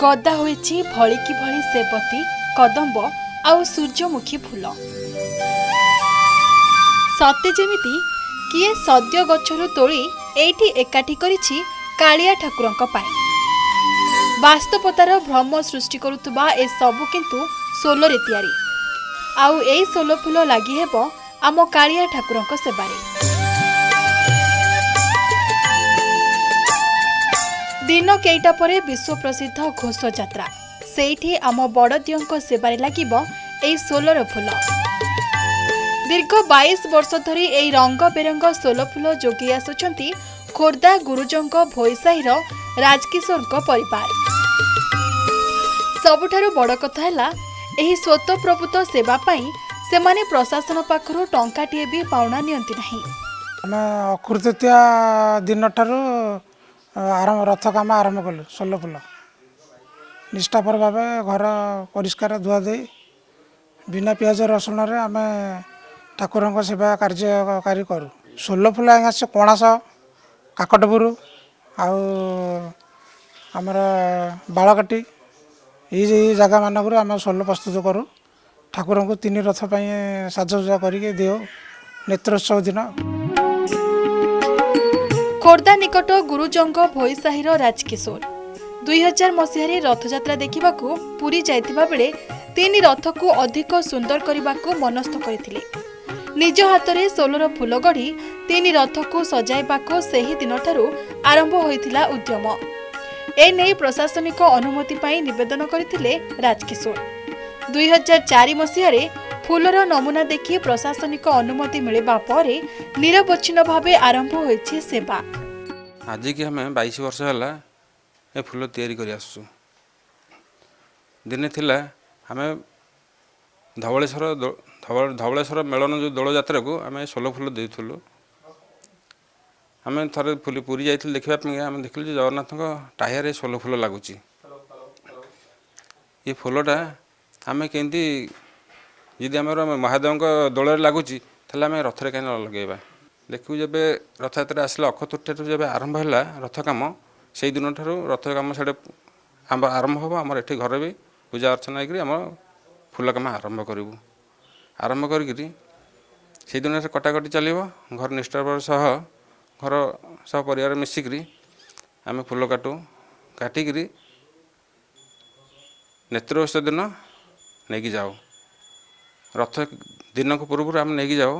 ଗଦା ହୋଇଛି ଭଳିକି ଭଳି ସେବତୀ କଦମ୍ବ ଆଉ ସୂର୍ଯ୍ୟମୁଖୀ ଫୁଲ। ସତେ ଯେମିତି କିଏ ସଦ୍ୟ ଗଛରୁ ତୋଳି ଏଇଠି ଏକାଠି କରିଛି କାଳିଆ ଠାକୁରଙ୍କ ପାଇଁ। ବାସ୍ତବତାର ଭ୍ରମ ସୃଷ୍ଟି କରୁଥିବା ଏସବୁ କିନ୍ତୁ ସୋଲରେ ତିଆରି। ଆଉ ଏଇ ସୋଲ ଫୁଲ ଲାଗି ହେବ ଆମ କାଳିଆ ଠାକୁରଙ୍କ ସେବାରେ। ଦିନ କେଇଟା ପରେ ବିଶ୍ୱ ପ୍ରସିଦ୍ଧ ଘୋଷ ଯାତ୍ରା ସେଇଠି ଆମ ବଡ଼ଦିଅଙ୍କ ସେବାରେ ଲାଗିବ ଏଇ ସୋଲର ଫୁଲ ଦୀର୍ଘ ବାଇଶ ବର୍ଷ ଧରି ଏହି ରଙ୍ଗ ବେରଙ୍ଗ ସୋଲ ଫୁଲ ଯୋଗେଇ ଆସୁଛନ୍ତି ଖୋର୍ଦ୍ଧା ଗୁରୁଜଙ୍କ ଭୋଇସାହିର ରାଜକିଶୋରଙ୍କ ପରିବାର ସବୁଠାରୁ ବଡ଼ କଥା ହେଲା ଏହି ସ୍ୱତଃପ୍ରବୃତ୍ତ ସେବା ପାଇଁ ସେମାନେ ପ୍ରଶାସନ ପାଖରୁ ଟଙ୍କାଟିଏ ବି ପାଉଣା ନିଅନ୍ତି ନାହିଁ ଆମେ ଅକ୍ଷୟ ତୃତୀୟା ଦିନଠାରୁ ଆରମ୍ଭ ରଥ କାମ ଆରମ୍ଭ କଲୁ ସୋଲ ଫୁଲ। ନିଷ୍ଠାପର ଭାବେ ଘର ପରିଷ୍କାର ଧୁଆଧୋଇ ବିନା ପିଆଜ ରସୁଣରେ ଆମେ ଠାକୁରଙ୍କ ସେବା କାର୍ଯ୍ୟକାରୀ କରୁ ସୋଲ ଫୁଲ ଆଜ୍ଞା ସେ କଣାସ କାକଟପୁର ଆଉ ଆମର ବାଳକାଟି ଏଇ ଏଇ ଜାଗାମାନଙ୍କରୁ ଆମେ ସୋଲ ପ୍ରସ୍ତୁତ କରୁ। ଠାକୁରଙ୍କୁ ତିନି ରଥ ପାଇଁ ସାଜସଜା କରିକି ଦେଉ। ନେତ୍ରୋତ୍ସବ ଦିନ। ଖୋର୍ଦ୍ଧା ନିକଟ ଗୁରୁଜଙ୍ଗ ଭୋଇସାହିର ରାଜକିଶୋର। ଦୁଇ ହଜାର ମସିହାରେ ରଥଯାତ୍ରା ଦେଖିବାକୁ ପୁରୀ ଯାଇଥିବା ବେଳେ ତିନି ରଥକୁ ଅଧିକ ସୁନ୍ଦର କରିବାକୁ ମନସ୍ଥ କରିଥିଲେ। ନିଜ ହାତରେ ସୋଲର ଫୁଲ ଗଢ଼ି ତିନି ରଥକୁ ସଜାଇବାକୁ ସେହି ଦିନଠାରୁ ଆରମ୍ଭ ହୋଇଥିଲା ଉଦ୍ୟମ। ଏନେଇ ପ୍ରଶାସନିକ ଅନୁମତି ପାଇଁ ନିବେଦନ କରିଥିଲେ ରାଜକିଶୋର। ଦୁଇ ହଜାର ଚାରି ମସିହାରେ ଫୁଲର ନମୁନା ଦେଖି ପ୍ରଶାସନିକ ଅନୁମତି ମିଳିବା ପରେ ନିରବଚ୍ଛିନ୍ନ ଭାବେ ଆରମ୍ଭ ହୋଇଛି ସେବା ଆଜିକି ଆମେ ବାଇଶ ବର୍ଷ ହେଲା ଏ ଫୁଲ ତିଆରି କରି ଆସୁଛୁ ଦିନେ ଥିଲା ଆମେ ଧବଳେଶ୍ୱର ଦୋ- ଧବ- ଧବଳେଶ୍ୱର ମେଳନ ଯେଉଁ ଦୋଳ ଯାତ୍ରାକୁ ଆମେ ସୋଲ ଫୁଲ ଦେଉଥିଲୁ ଆମେ ଥରେ ଫୁଲି ପୁରୀ ଯାଇଥିଲୁ ଦେଖିବା ପାଇଁ ଆମେ ଦେଖିଲୁ ଯେ ଜଗନ୍ନାଥଙ୍କ ଟାହିଆରେ ସୋଲ ଫୁଲ ଲାଗୁଛି ଏ ଫୁଲଟା ଆମେ କେମିତି ଯଦି ଆମର ମହାଦେବଙ୍କ ଦୋଳରେ ଲାଗୁଛି ତାହେଲେ ଆମେ ରଥରେ କାହିଁକି ନ ଲଗାଇବା? ଦେଖିବୁ ଯେବେ ରଥଯାତ୍ରା ଆସିଲା ଅକ୍ଷୟ ତୃତୀୟାରୁ ଯେବେ ଆରମ୍ଭ ହେଲା ରଥ କାମ ସେଇ ଦିନଠାରୁ ରଥ କାମ ସେଠି ଆମ ଆରମ୍ଭ ହେବ। ଆମର ଏଠି ଘରେ ବି ପୂଜା ଅର୍ଚ୍ଚନା ହେଇକରି ଆମ ଫୁଲ କାମ ଆରମ୍ଭ କରିବୁ। ଆରମ୍ଭ କରିକିରି ସେଇ ଦିନରେ କଟାକଟି ଚାଲିବ। ଘର ନିଷ୍ଠାପର ସହ ଘର ସହ ପରିବାର ମିଶିକିରି ଆମେ ଫୁଲ କାଟୁ। କାଟିକିରି ନେତ୍ରୋତ୍ସବ ଦିନ ନେଇକି ଯାଉ। ରଥ ଦିନକୁ ପୂର୍ବରୁ ଆମେ ନେଇକି ଯାଉ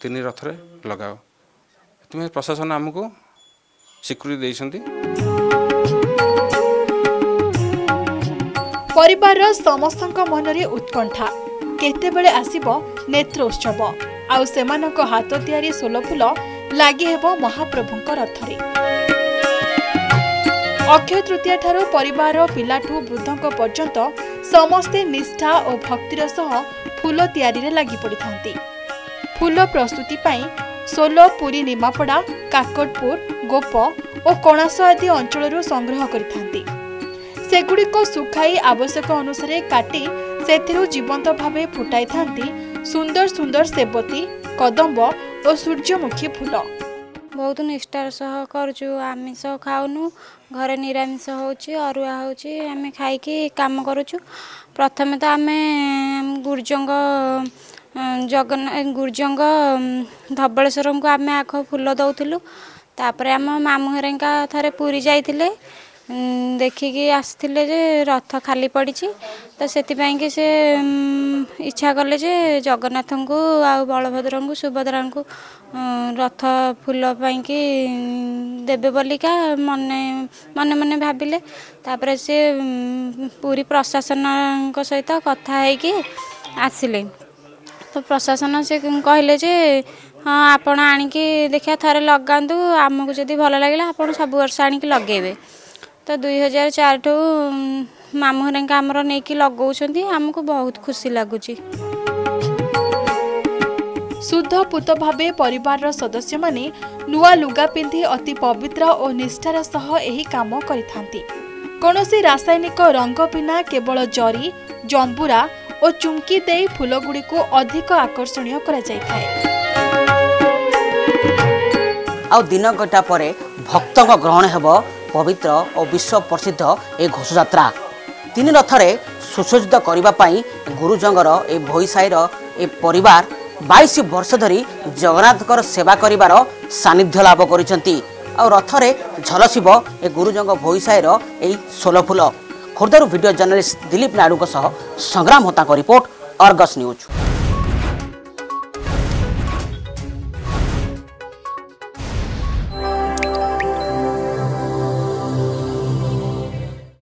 ତିନି ରଥରେ ଲଗାଉ। ସେଥିପାଇଁ ପ୍ରଶାସନ ଆମକୁ ସ୍ୱୀକୃତି ଦେଇଛନ୍ତି। ପରିବାରର ସମସ୍ତଙ୍କ ମନରେ ଉତ୍କଣ୍ଠା। କେତେବେଳେ ଆସିବ ନେତ୍ରୋତ୍ସବ। ଆଉ ସେମାନଙ୍କ ହାତ ତିଆରି ସୋଲ ଫୁଲ ଲାଗି ହେବ ମହାପ୍ରଭୁଙ୍କ ରଥରେ। ଅକ୍ଷୟ ତୃତୀୟା ଠାରୁ ପରିବାର ପିଲାଠୁ ବୃଦ୍ଧଙ୍କ ପର୍ଯ୍ୟନ୍ତ ସମସ୍ତେ ନିଷ୍ଠା ଓ ଭକ୍ତିର ସହ ଫୁଲ ତିଆରିରେ ଲାଗି ପଡ଼ିଥାନ୍ତି ଫୁଲ ପ୍ରସ୍ତୁତି ପାଇଁ ସୋଲ ପୁରୀ ନିମାପଡ଼ା କାକଟପୁର ଗୋପ ଓ କଣାସ ଆଦି ଅଞ୍ଚଳରୁ ସଂଗ୍ରହ କରିଥାନ୍ତି ସେଗୁଡ଼ିକ ଶୁଖାଇ ଆବଶ୍ୟକ ଅନୁସାରେ କାଟି ସେଥିରୁ ଜୀବନ୍ତ ଭାବେ ଫୁଟାଇଥାନ୍ତି ସୁନ୍ଦର ସୁନ୍ଦର ସେବତୀ କଦମ୍ବ ଓ ସୂର୍ଯ୍ୟମୁଖୀ ଫୁଲ ବହୁତ ନିଷ୍ଠାର ସହ କରୁଛୁ ଆମିଷ ଖାଉନୁ ଘରେ ନିରାମିଷ ହେଉଛି ଅରୁଆ ହେଉଛି ଆମେ ଖାଇକି କାମ କରୁଛୁ। ପ୍ରଥମେ ତ ଆମେ ଗୁରୁଜଙ୍ଗ ଜଗନ୍ନାଥ ଗୁରୁଜଙ୍ଗ ଧବଳେଶ୍ୱରଙ୍କୁ ଆମେ ଆଗ ଫୁଲ ଦେଉଥିଲୁ। ତାପରେ ଆମ ମାମୁଁ ହେରିଙ୍କା ଥରେ ପୁରୀ ଯାଇଥିଲେ। ଦେଖିକି ଆସିଥିଲେ ଯେ ରଥ ଖାଲି ପଡ଼ିଛି। ତ ସେଥିପାଇଁକି ସେ ଉଁ, ଇଚ୍ଛା କଲେ ଯେ ଜଗନ୍ନାଥଙ୍କୁ ଆଉ ବଳଭଦ୍ରଙ୍କୁ ସୁଭଦ୍ରାଙ୍କୁ ଉଁ, ରଥ ଫୁଲ ପାଇଁକି ଉଁ, ଦେବେ ବୋଲିକା ମନେ ମନେ ମନେ ଭାବିଲେ। ତାପରେ ସେ ଉଁ, ପୁରୀ ପ୍ରଶାସନଙ୍କ ସହିତ କଥା ହେଇକି ଆସିଲେ। ତ ପ୍ରଶାସନ ସେ କହିଲେ ଯେ ହଁ ଆପଣ ଆଣିକି ଦେଖିବା ଥରେ ଲଗାନ୍ତୁ। ଆମକୁ ଯଦି ଭଲ ଲାଗିଲା ଆପଣ ସବୁ ବର୍ଷ ଆଣିକି ଲଗେଇବେ। ତ ଦୁଇ ହଜାର ଚାରିଠୁ ମାମୁଁ ହେରିଙ୍କା ଆମର ନେଇକି ଲଗାଉଛନ୍ତି। ଆମକୁ ବହୁତ ଖୁସି ଲାଗୁଛି। ଶୁଦ୍ଧ ପୂତ ଭାବେ ପରିବାରର ସଦସ୍ୟମାନେ ନୂଆ ଲୁଗା ପିନ୍ଧି ଅତି ପବିତ୍ର ଓ ନିଷ୍ଠାର ସହ ଏହି କାମ କରିଥାନ୍ତି। କୌଣସି ରାସାୟନିକ ରଙ୍ଗ ବିନା କେବଳ ଜରି ଜମ୍ବୁରା ଓ ଚୁମ୍କି ଦେଇ ଫୁଲଗୁଡ଼ିକୁ ଅଧିକ ଆକର୍ଷଣୀୟ କରାଯାଇଥାଏ। ଆଉ ଦିନ ଗଟା ପରେ ଭକ୍ତଙ୍କ ଗ୍ରହଣ ହେବ ପବିତ୍ର ଓ ବିଶ୍ୱ ପ୍ରସିଦ୍ଧ ଏ ଘୋଷଯାତ୍ରା। ତିନି ରଥରେ ସୁସଜ୍ଜିତ କରିବା ପାଇଁ ଗୁରୁଜଙ୍ଗର ଏ ଭୋଇ ସାହିର ଏ ପରିବାର ବାଇଶ ବର୍ଷ ଧରି ଜଗନ୍ନାଥଙ୍କର ସେବା କରିବାର ସାନ୍ନିଧ୍ୟ ଲାଭ କରିଛନ୍ତି। ଆଉ ରଥରେ ଝଲସିବ ଏ ଗୁରୁଜଙ୍ଗ ଭୋଇ ସାହିର ଏହି ଷୋଲ ଫୁଲ। ଖୋର୍ଦ୍ଧାରୁ ଭିଡ଼ିଓ ଜର୍ଣ୍ଣାଲିଷ୍ଟ ଦିଲ୍ଲୀପ ନାଇଡୁଙ୍କ ସହ ସଂଗ୍ରାମ ହୋତାଙ୍କ ରିପୋର୍ଟ ଅର୍ଗସ୍ ନ୍ୟୁଜ୍।